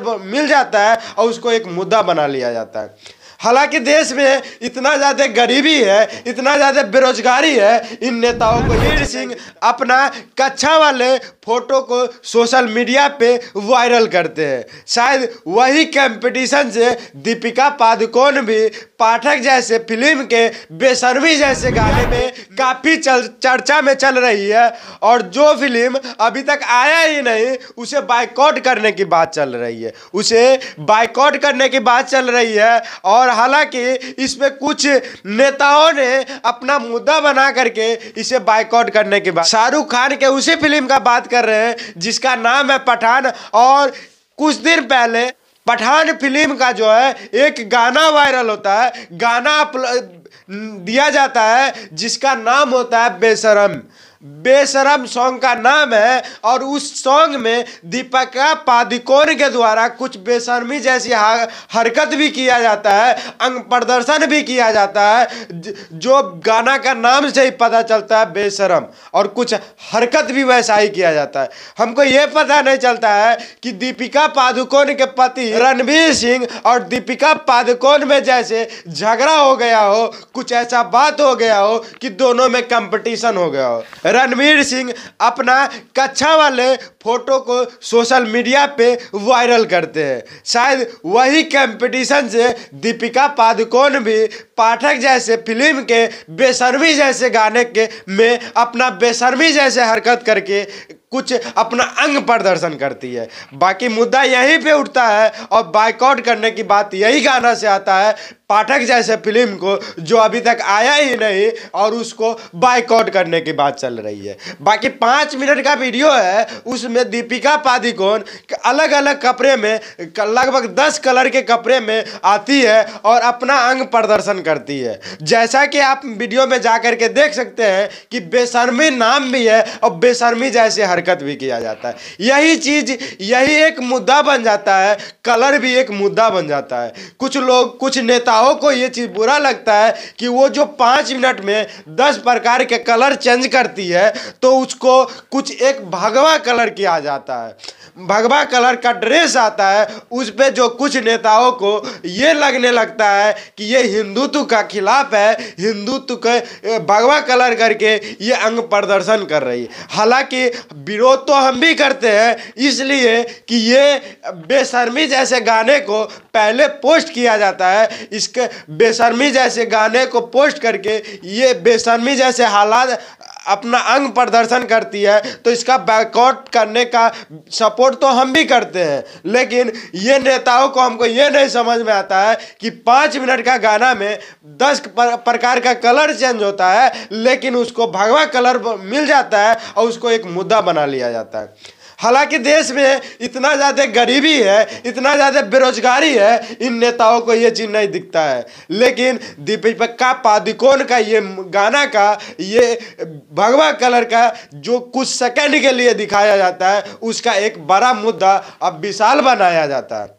मिल जाता है और उसको एक मुद्दा बना लिया जाता है। हालाँकि देश में इतना ज़्यादा गरीबी है, इतना ज़्यादा बेरोजगारी है, इन नेताओं को वीर सिंह अपना कक्षा वाले फ़ोटो को सोशल मीडिया पे वायरल करते हैं। शायद वही कंपटीशन से दीपिका पादुकोण भी पाठक जैसे फ़िल्म के बेसरमी जैसे गाने में काफ़ी चर्चा में चल रही है और जो फ़िल्म अभी तक आया ही नहीं, उसे बाइकआउट करने की बात चल रही है। उसे बाइकआउट करने की बात चल रही है और और हालाँकि इसमें कुछ नेताओं ने अपना मुद्दा बना करके इसे बाइकआउट करने की बात शाहरुख खान के उसी फ़िल्म का बात कर रहे हैं, जिसका नाम है पठान। और कुछ दिन पहले पठान फ़िल्म का जो है, एक गाना वायरल होता है। गाना दिया जाता है, जिसका नाम होता है बेशरम। बेशरम सॉन्ग का नाम है और उस सॉन्ग में दीपिका पादुकोण के द्वारा कुछ बेशर्मी जैसी हरकत भी किया जाता है, अंग प्रदर्शन भी किया जाता है, जो गाना का नाम से ही पता चलता है बेशरम, और कुछ हरकत भी वैसा ही किया जाता है। हमको ये पता नहीं चलता है कि दीपिका पादुकोण के पति रणवीर सिंह और दीपिका पादुकोण में जैसे झगड़ा हो गया हो, कुछ ऐसा बात हो गया हो कि दोनों में कंपटीशन हो गया हो। रणवीर सिंह अपना कक्षा वाले फ़ोटो को सोशल मीडिया पे वायरल करते हैं। शायद वही कंपटीशन से दीपिका पादुकोण भी पाठक जैसे फ़िल्म के बेशर्मी जैसे गाने के में अपना बेशर्मी जैसे हरकत करके कुछ अपना अंग प्रदर्शन करती है। बाकी मुद्दा यहीं पे उठता है और बाइकआउट करने की बात यही गाना से आता है। पाठक जैसे फ़िल्म को जो अभी तक आया ही नहीं और उसको बाइकआउट करने की बात चल रही है। बाकी पाँच मिनट का वीडियो है, उसमें दीपिका पादिकोण अलग अलग कपड़े में, लगभग दस कलर के कपड़े में आती है और अपना अंग प्रदर्शन करती है। जैसा कि आप वीडियो में जा कर के देख सकते हैं कि बेशर्मी नाम भी है और बेशर्मी जैसे हरकत भी किया जाता है। यही चीज़, यही एक मुद्दा बन जाता है, कलर भी एक मुद्दा बन जाता है। कुछ लोग, कुछ नेताओं को ये चीज़ बुरा लगता है कि वो जो पाँच मिनट में दस प्रकार के कलर चेंज करती है तो उसको कुछ एक भगवा कलर किया जाता है। भगवा कलर का ड्रेस आता है, उस पर जो कुछ नेताओं को ये लगने लगता है कि ये हिंदुत्व का खिलाफ है, हिंदुत्व के भगवा कलर करके ये अंग प्रदर्शन कर रही है। हालाँकि विरोध तो हम भी करते हैं, इसलिए कि ये बेशर्मी जैसे गाने को पहले पोस्ट किया जाता है, इसके बेशर्मी जैसे गाने को पोस्ट करके ये बेशर्मी जैसे हालात अपना अंग प्रदर्शन करती है तो इसका बैकआउट करने का सपोर्ट तो हम भी करते हैं। लेकिन ये नेताओं को हमको ये नहीं समझ में आता है कि पाँच मिनट का गाना में दस प्रकार का कलर चेंज होता है, लेकिन उसको भगवा कलर मिल जाता है और उसको एक मुद्दा बना लिया जाता है। हालाँकि देश में इतना ज़्यादा गरीबी है, इतना ज़्यादा बेरोजगारी है, इन नेताओं को ये चीज़ नहीं दिखता है। लेकिन दीपिका पादुकोण का ये गाना का, ये भगवा कलर का जो कुछ सेकंड के लिए दिखाया जाता है, उसका एक बड़ा मुद्दा अब विशाल बनाया जाता है।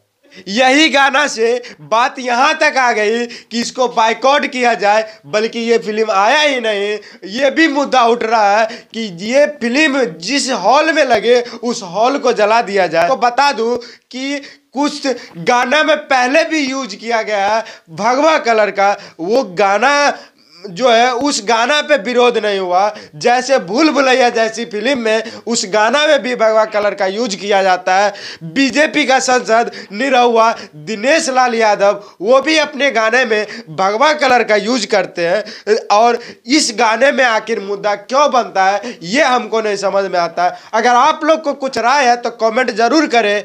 यही गाना से बात यहाँ तक आ गई कि इसको बाइकआउट किया जाए, बल्कि ये फ़िल्म आया ही नहीं। ये भी मुद्दा उठ रहा है कि ये फ़िल्म जिस हॉल में लगे, उस हॉल को जला दिया जाए। तो बता दूँ कि कुछ गाना में पहले भी यूज़ किया गया है, भगवा कलर का। वो गाना जो है, उस गाना पे विरोध नहीं हुआ। जैसे भूल भुलैया जैसी फ़िल्म में उस गाना में भी भगवा कलर का यूज़ किया जाता है। बीजेपी का सांसद निरहुआ दिनेश लाल यादव, वो भी अपने गाने में भगवा कलर का यूज़ करते हैं। और इस गाने में आखिर मुद्दा क्यों बनता है, ये हमको नहीं समझ में आता। अगर आप लोग को कुछ राय है तो कॉमेंट ज़रूर करें।